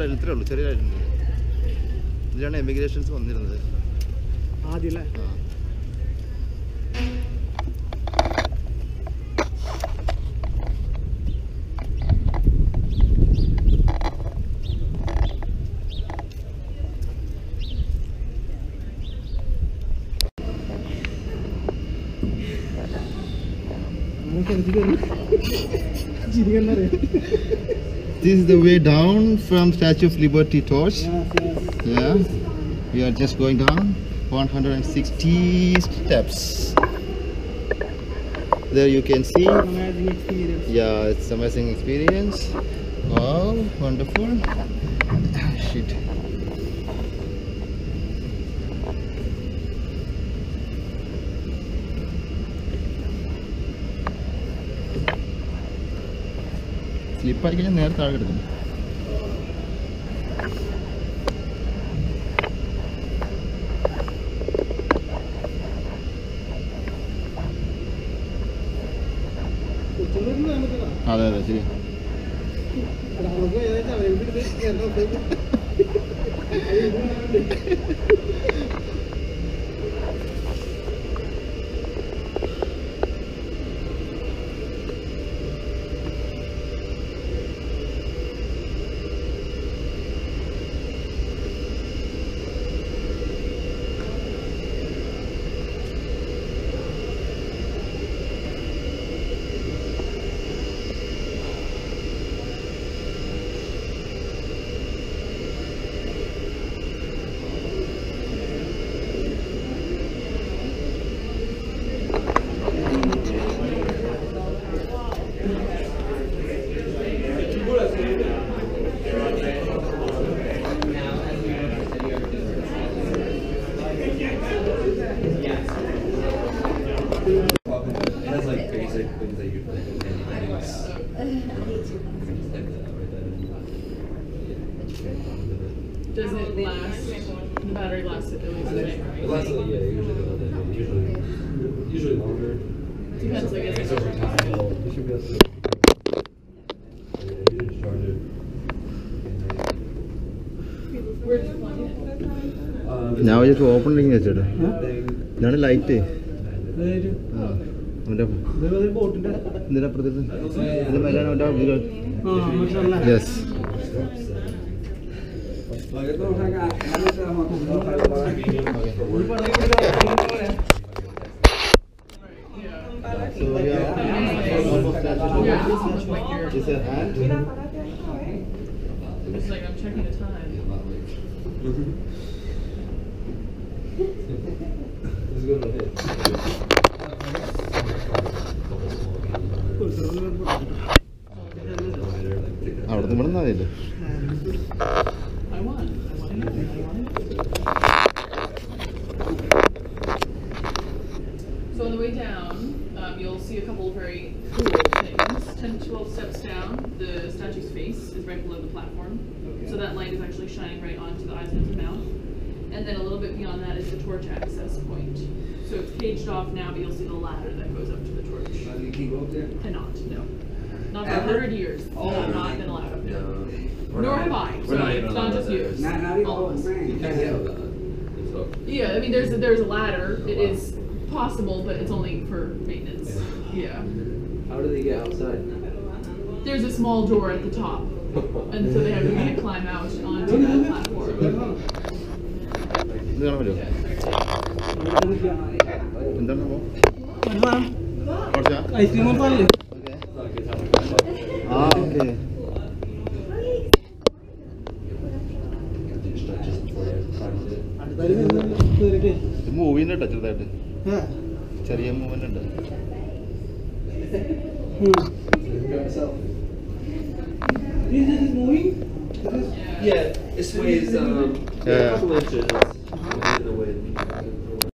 ഇവിടെ ഇത്രേ ഉള്ളൂ ചെറിയ ഇതിലാണ് എമിഗ്രേഷൻസ് വന്നിരുന്നത്. ആദ്യമല്ലേ നമുക്ക് This is the way down from Statue of Liberty Torch. Yes, yes. Yeah, we are just going down 160 steps. There you can see. Yeah, it's amazing experience. Wow, wonderful. Ah, shit. സ്ലിപ്പായിരിക്കും കഴിഞ്ഞാൽ നേരെ താഴെ എടുക്കും അതെ അതെ ശരി. Does it last? The battery lasts at least a day, It right? lasts, uh, yeah, usually about that day, usually, usually longer. Depends, I guess, It's on over the time, time. so you should be able to. Yeah, you just charge it. Where'd you plug it? Um, ഞാൻ വിചാരിച്ചു opening വെച്ചിട്ട് thing, ഇതാണ് light അതായത് ആ അവൻ്റെ ഇതേപോലെ ബോട്ടിന്റെ ഇതിൻ്റെ അപ്പുറത്ത് ഇതിൻ്റെ മേലാണ് അവൻ്റെ ആ മനസ്സിലല്ലേ യെസ് ഒരു പടം കൂടി So we are almost at. Is a hand? It's like I'm checking the time. Let's go to അവിടുന്ന് ഇവിടെ നിന്നാവില്ലേ So on the way down, um, you'll see a couple of very cool things. 10 to 12 steps down, the statue's face is right below the platform. So that light is actually shining right onto the eyes and the mouth. And then a little bit beyond that is the torch access point. So it's caged off now, but you'll see the ladder that goes up to the torch. Can you go up there? Cannot, no. Not for a hundred years. Oh, I've not been allowed. We're Nor not- have I, We're not even it's not just you. Not, not even All of us. Yeah, I mean, there's, a- there's a ladder, oh, it is possible, but it's only for maintenance, yeah. How do they get outside? There's a small door at the top, and so they have to climb out onto that platform. Okay. ഇത് ചെറുതായിട്ട് ചെറിയ movement yeah, this way is um, yeah.